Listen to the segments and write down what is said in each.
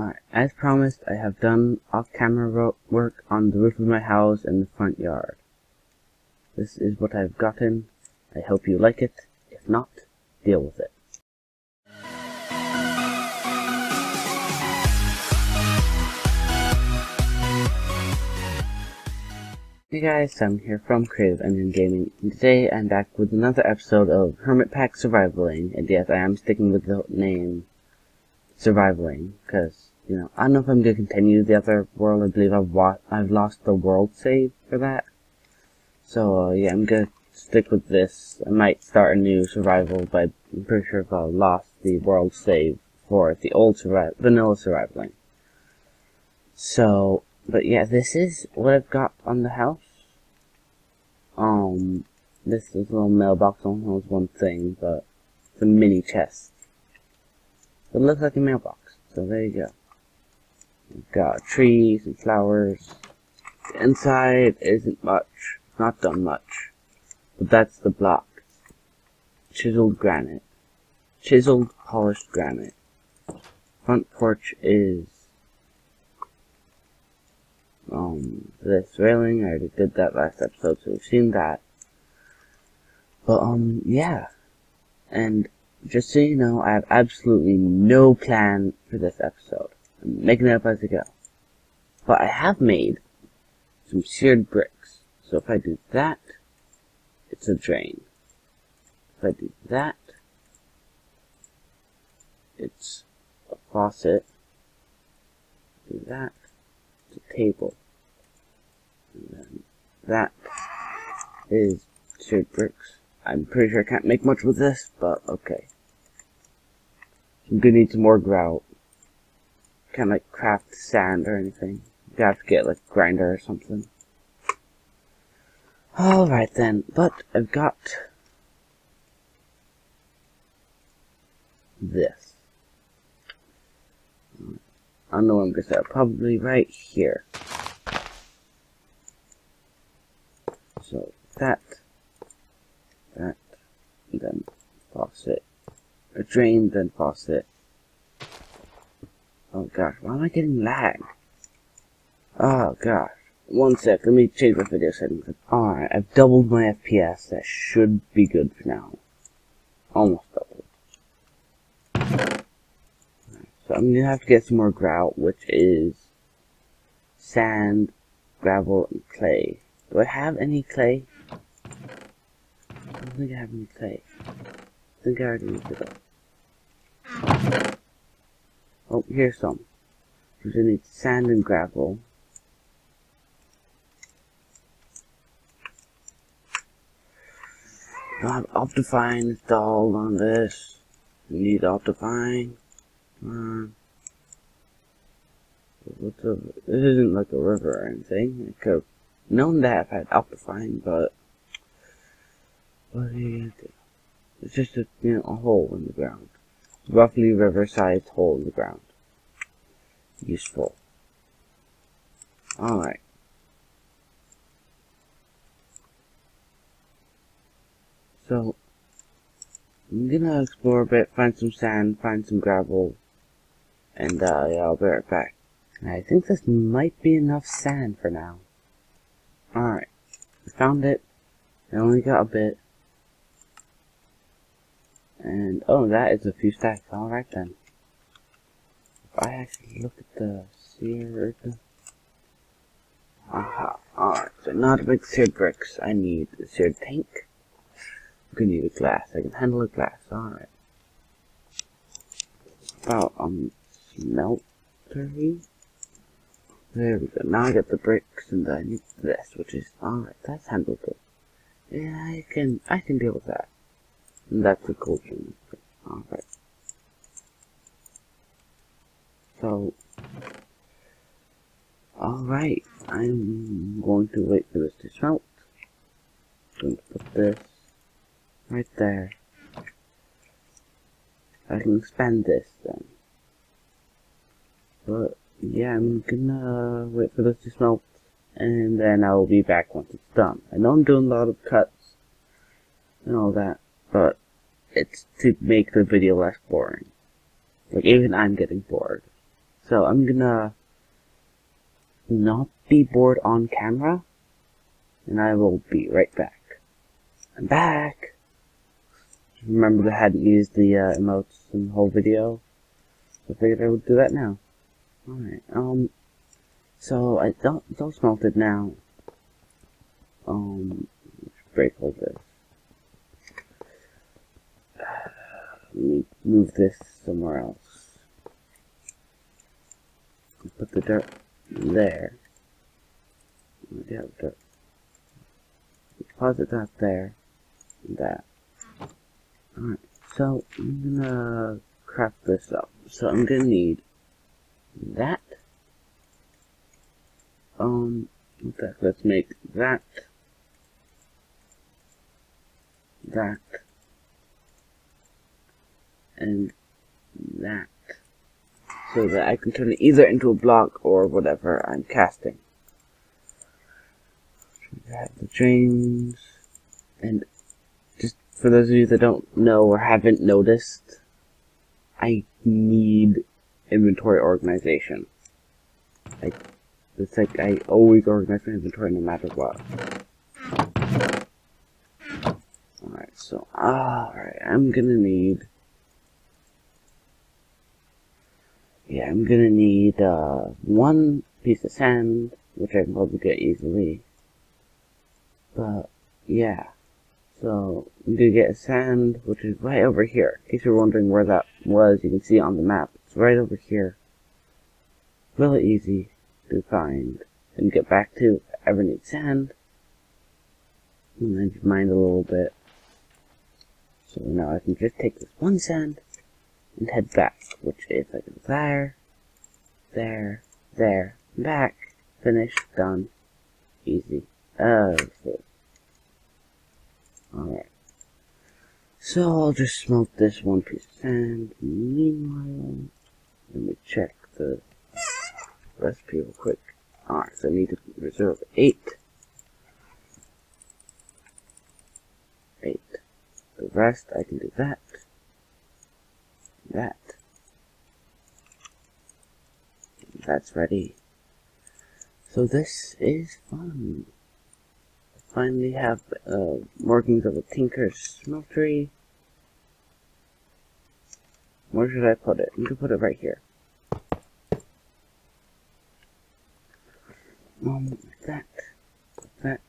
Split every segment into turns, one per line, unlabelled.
Alright, as promised, I have done off-camera work on the roof of my house and the front yard. This is what I've gotten. I hope you like it. If not, deal with it. Hey guys, I'm here from Creative Engine Gaming, and today I'm back with another episode of Hermit Pack Survivaling, and yes, I am sticking with the name Survivaling, because, you know, I don't know if I'm going to continue the other world, I believe I've, I've lost the world save for that, so, uh, yeah, I'm going to stick with this. I might start a new survival, but I'm pretty sure I've uh, lost the world save for the old survival, vanilla survivaling. So, but yeah, this is what I've got on the house. Um, this is a little mailbox only holds one thing, but it's a mini chest. It looks like a mailbox, so there you go. We've got trees and flowers. The inside isn't much, not done much. But that's the block. Chiseled granite. Chiseled polished granite. Front porch is um, this railing. I already did that last episode, so we've seen that. But, um, yeah. And just so you know, I have absolutely no plan for this episode. Making it up as I go. But I have made some seared bricks. So if I do that, it's a drain. If I do that, it's a faucet. Do that, it's a table. And then that is seared bricks. I'm pretty sure I can't make much with this, but okay. I'm gonna need some more grout. Can't like craft sand or anything. You have to get like grinder or something. Alright then, but I've got this. I don't know where I'm gonna set Probably right here. So that, that, then faucet, a drain, then faucet. Oh gosh, why am I getting lag? Oh gosh. One sec, let me change my video settings. Alright, I've doubled my FPS. That should be good for now. Almost doubled. So I'm gonna have to get some more grout, which is sand, gravel, and clay. Do I have any clay? I don't think I have any clay. I think I already used it up. Oh, here's some. We're gonna need sand and gravel. Have Optifine installed on this. You need Optifine. Um, what's a, this isn't like a river or anything. I could have known that if I had Optifine, but what are you do? It's just a you know a hole in the ground, roughly river-sized hole in the ground. Useful. All right. So, I'm gonna explore a bit, find some sand, find some gravel, and uh, yeah, I'll be right back. I think this might be enough sand for now. Alright, found it. I only got a bit. And, oh, that is a few stacks. Alright then. If I actually look at the seared... Aha, alright, so not a big seared bricks. I need a seared tank. I'm gonna need a glass. I can handle a glass. Alright. About, um, smeltery? There we go. Now I got the bricks and I need this, which is, alright, that's handleable. Yeah, I can, I can deal with that. That's a cauldron. Alright. So, alright, I'm going to wait for this to smelt. I'm going to put this right there. I can expand this then. But yeah, I'm gonna wait for this to smelt and then I'll be back once it's done. I know I'm doing a lot of cuts and all that, but it's to make the video less boring. Like even I'm getting bored. so I'm gonna not be bored on camera, and I will be right back. I'm back! Remember I hadn't used the uh, emotes in the whole video, so I figured I would do that now. Alright, um, so I don't, it's all smelted now. Um, break all this. Let me move this somewhere else. Put the dirt there. Yeah, dirt. Deposit that there. That. Alright, so I'm gonna craft this up. So I'm gonna need that. Um, that, let's make that. That. And that. So that I can turn it either into a block or whatever I'm casting. Have the drains. And just for those of you that don't know or haven't noticed, I need inventory organization. I, it's like I always organize my inventory no matter what. Alright, so, alright, I'm gonna need, yeah, I'm gonna need, uh, one piece of sand, which I can probably get easily. But, yeah. So, I'm gonna get sand, which is right over here. In case you're wondering where that was, you can see it on the map. It's right over here. Really easy to find and get back to. Ever need sand. And mine a little bit. So now I can just take this one sand and head back, which is like there, there, there, back, finish, done, easy. Oh, Alright. So I'll just smelt this one piece of sand. Meanwhile, let me check the recipe real quick. Alright, so I need to reserve eight. Eight. The rest, I can do that. That. That's ready. So this is fun finally have uh, workings of a Tinker's Smeltery. Where should I put it? I'm gonna put it right here. Um, that, that,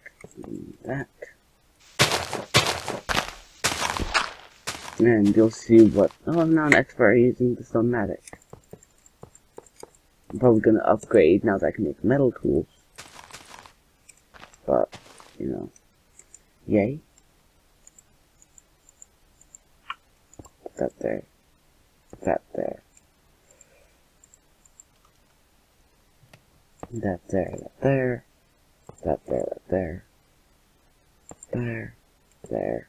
that. And you'll see what, oh, I'm not an expert using the Stonematic. I'm probably gonna upgrade now that I can make metal tools. But, you know. Yay. that there. that there. That there, that there. That there, that there. There, there.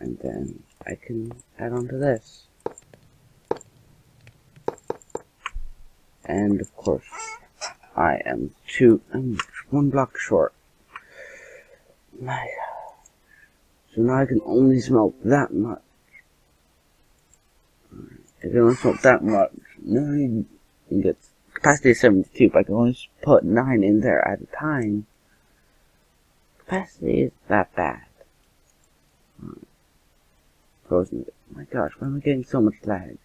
And then I can add on to this. And of course, I am two, I'm one block short. My. So now I can only smelt that much. I can only smelt that much. Can get capacity is 72, but I can only put 9 in there at a time. Capacity is that bad. Frozen. My gosh, why am I getting so much lag?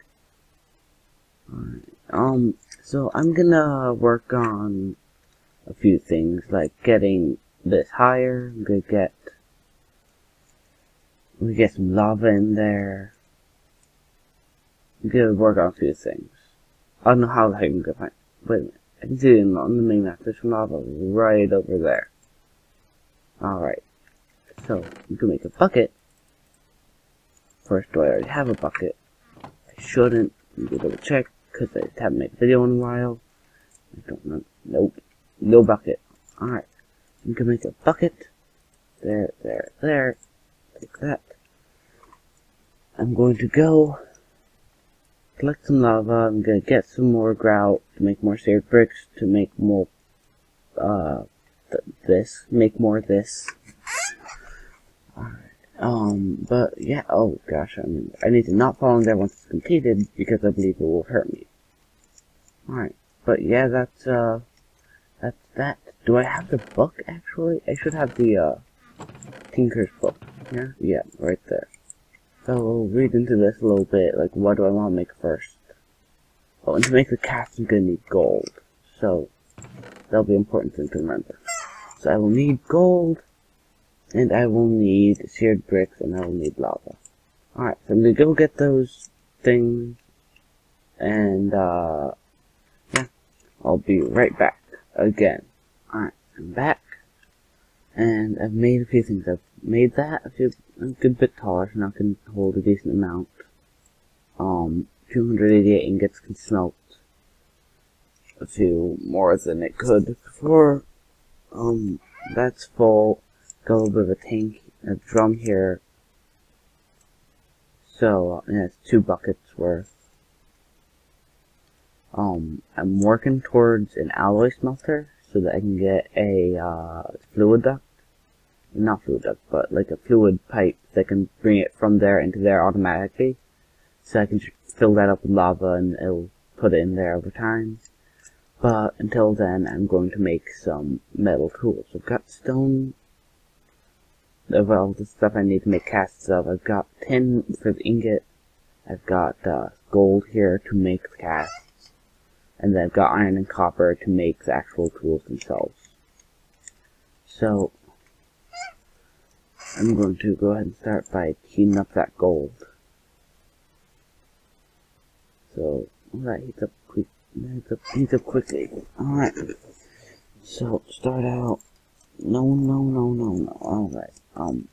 Alright, um, so I'm gonna work on a few things, like getting this higher. I'm gonna get we get some lava in there. I'm gonna work on a few things. I don't know how the heck I'm gonna find. Wait a minute. I can see it on the main map. There's some lava right over there. Alright. So, you can make a bucket. First, do I already have a bucket? I shouldn't. I'm gonna double check, because I haven't made a video in a while. I don't know. Nope. No bucket. Alright. I'm gonna make a bucket. There, there, there. Take that. I'm going to go collect some lava. I'm going to get some more grout to make more seared bricks, to make more, uh, th this, make more of this. Alright. Um, but yeah, oh gosh, I mean, I need to not fall in there once it's completed because I believe it will hurt me. Alright, but yeah, that's, uh, that's that. Do I have the book, actually? I should have the, uh, Tinker's book. Yeah? Yeah, right there. So we'll read into this a little bit, like, what do I want to make first? Oh, and to make the cast, I'm gonna need gold. So, that'll be important thing to remember. So I will need gold, and I will need seared bricks, and I will need lava. Alright, so I'm gonna go get those things, and, uh, yeah, I'll be right back again. Alright, I'm back, and I've made a few things. I've made that a, few, a good bit taller, so now I can hold a decent amount. Um, 288 ingots can smelt a few more than it could before. Um, that's full. Got a little bit of a tank, a drum here. So, it's two buckets worth. Um, I'm working towards an alloy smelter so that I can get a uh, fluid duct. Not fluid duct, but like a fluid pipe that can bring it from there into there automatically. So I can fill that up with lava and it'll put it in there over time. But until then, I'm going to make some metal tools. I've got stone of all the stuff I need to make casts of. I've got tin for the ingot. I've got uh, gold here to make the casts. And then I've got iron and copper to make the actual tools themselves. So, I'm going to go ahead and start by heating up that gold. So, alright, heats up quick, heats up, heats up quickly. Alright, so, start out, no, no, no, no, no, alright, um,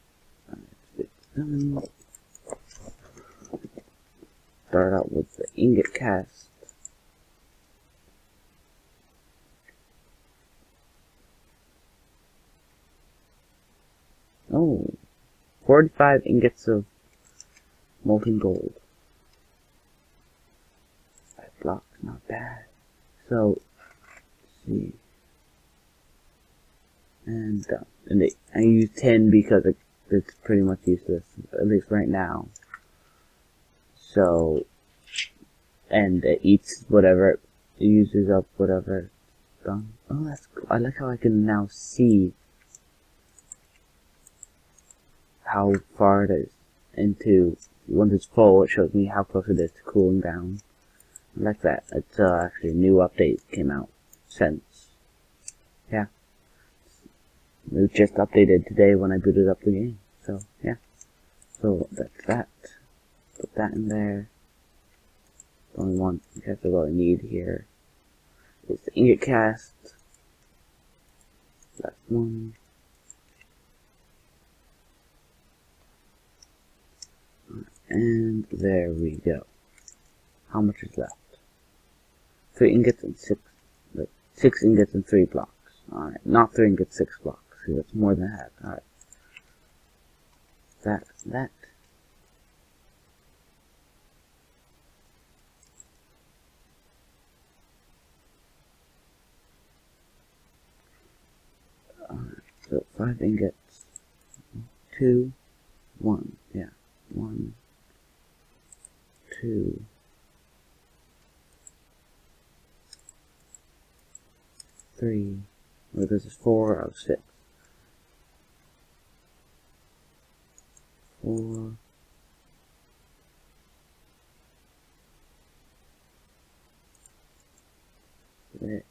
start out with the ingot cast. Oh, 45 ingots of molten gold. Five blocks, not bad. So, see. And, uh, and they, I use 10 because it, it's pretty much useless, at least right now. So, and it eats whatever, it uses up whatever done. Oh, that's cool. I like how I can now see how far it is into once it's full it shows me how close it is to cooling down I like that it's uh, actually a new update came out since yeah it was just updated today when I booted up the game so yeah so that's that put that in there the only one I guess I need here is the ingot cast that's one And there we go. How much is left? Three ingots and six, six ingots and three blocks. Alright, not three ingots, six blocks. See, that's more than that. Alright. That, that. So five ingots. Two, one, yeah, one, two, three, well this is four of six. Four, six,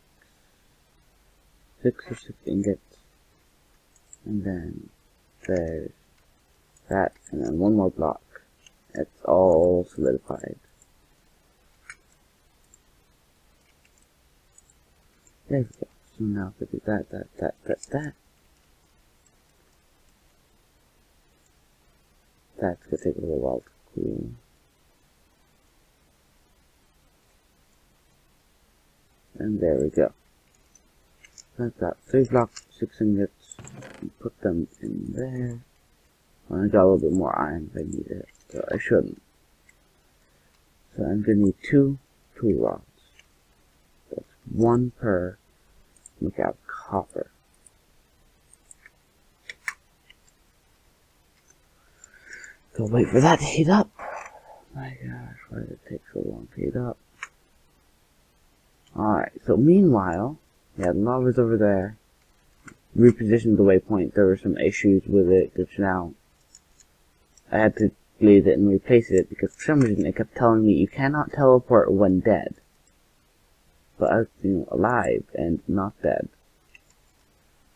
six or six ingots, and then there's that, and then one more block. It's all solidified. There we go. So now if I do that, that, that, that, that. That's gonna a little while. And there we go. I've got three blocks, six ingots, put them in there. I got a little bit more iron if I need it so I shouldn't. So I'm to need two tool rods. That's one per look out copper. So wait for that to heat up. My gosh, why did it take so long to heat up? Alright, so meanwhile, yeah, the lava's over there. Repositioned the waypoint. There were some issues with it, which now I had to delete it and replace it because for some reason it kept telling me you cannot teleport when dead. But I was, you know, alive and not dead.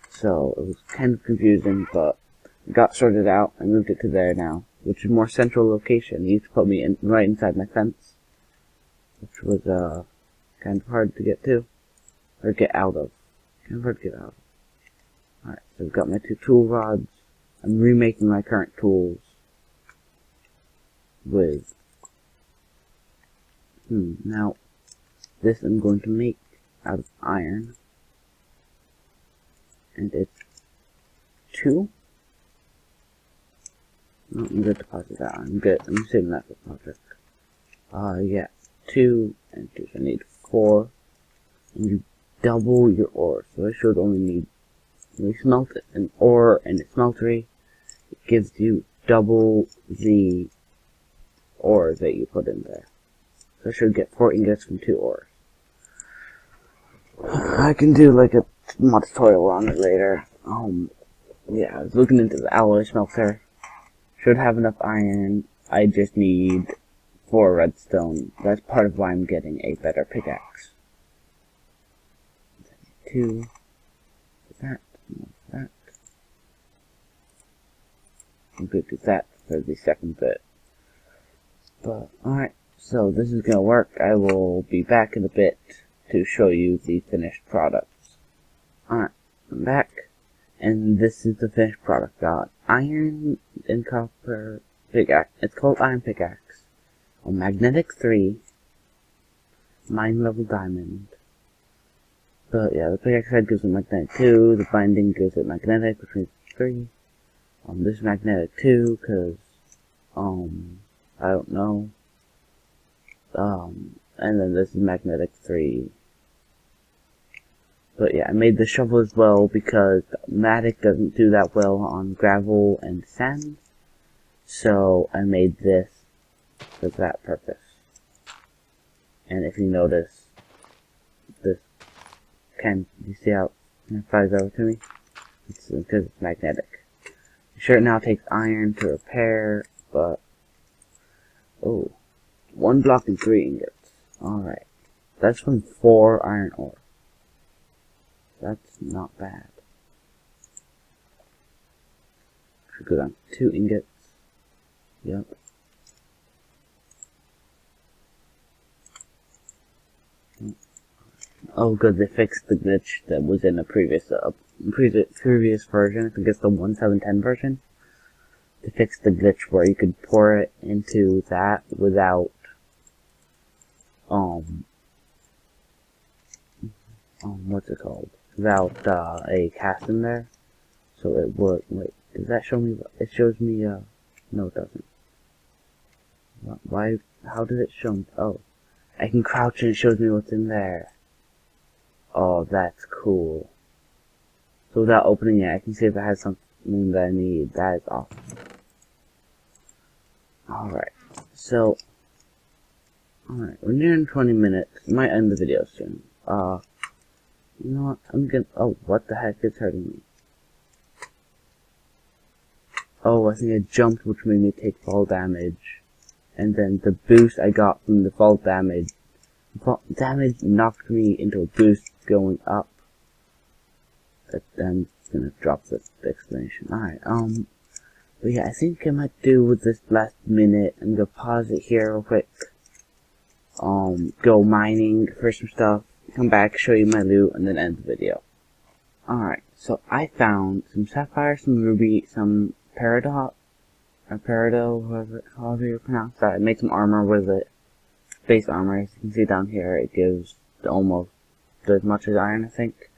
So it was kind of confusing, but got sorted out. I moved it to there now, which is more central location. He used to put me in right inside my fence, which was uh kind of hard to get to or get out of. Kind of hard to get out. Of. Alright, so I've got my two tool rods. I'm remaking my current tools with hmm now this I'm going to make out of iron and it's two no, I'm good to deposit that I'm good I'm saving that for project uh yeah two and I need four and you double your ore so I should only need we smelt an ore and a smeltery it gives you double the ore that you put in there. So I should get four ingots from two ores. I can do like a tutorial on it later. Um, yeah, I was looking into the alloy smelter. Should have enough iron. I just need four redstone. That's part of why I'm getting a better pickaxe. Two. That. That. I'm good with that for the second bit. But, alright, so this is to work. I will be back in a bit to show you the finished products. Alright, I'm back. And this is the finished product. Got iron and copper pickaxe. It's called iron pickaxe. A magnetic 3. Mine level diamond. But yeah, the pickaxe head gives it magnetic 2. The binding gives it magnetic, which means 3. Um, this is magnetic 2, because, um, I don't know. Um, and then this is magnetic 3. But yeah, I made the shovel as well because Matic doesn't do that well on gravel and sand. So I made this for that purpose. And if you notice, this can, you see how it flies over to me? It's because it's magnetic. Sure, it now takes iron to repair, but Oh, one block and three ingots. Alright. That's from four iron ore. That's not bad. Should go down two ingots. Yep. Oh good, they fixed the glitch that was in a previous, uh, previous, previous version. I think it's the 1710 version to fix the glitch where you could pour it into that without um um what's it called without uh, a cast in there. So it would wait does that show me it shows me uh no it doesn't. Why how did it show me oh I can crouch and it shows me what's in there. Oh that's cool. So without opening it I can see if it has something that I need. That is awesome. Alright, so, alright, we're nearing 20 minutes. Might end the video soon. Uh, you know what, I'm gonna, oh, what the heck is hurting me? Oh, I think I jumped, which made me take fall damage. And then the boost I got from the fall damage, fall damage knocked me into a boost going up. But I'm gonna drop the explanation. Alright, um, but yeah, I think I might do with this last minute. I'm gonna pause it here real quick. Um, go mining for some stuff, come back, show you my loot, and then end the video. Alright, so I found some sapphire, some ruby, some peridot, or peridot, however, however you pronounce that. I made some armor with it. Base armor, as you can see down here, it gives almost as much as iron, I think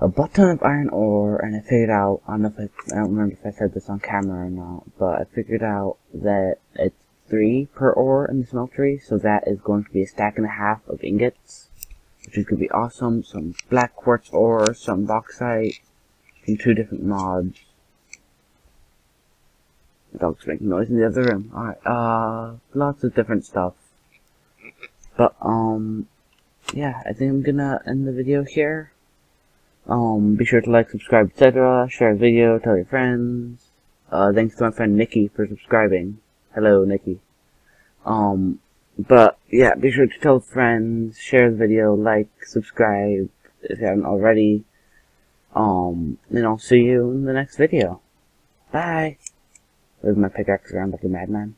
a butt ton of iron ore, and I figured out, I don't know if I, I don't remember if I said this on camera or not, but I figured out that it's three per ore in the smeltery, so that is going to be a stack and a half of ingots, which is going to be awesome. Some black quartz ore, some bauxite, from two different mods. The dog's making noise in the other room. Alright, uh, lots of different stuff. But, um, yeah, I think I'm gonna end the video here. Um, be sure to like, subscribe, etc. Share the video, tell your friends. Uh, thanks to my friend Nikki for subscribing. Hello, Nikki. Um, but, yeah, be sure to tell friends, share the video, like, subscribe, if you haven't already. Um, and I'll see you in the next video. Bye! With my pickaxe around like a madman.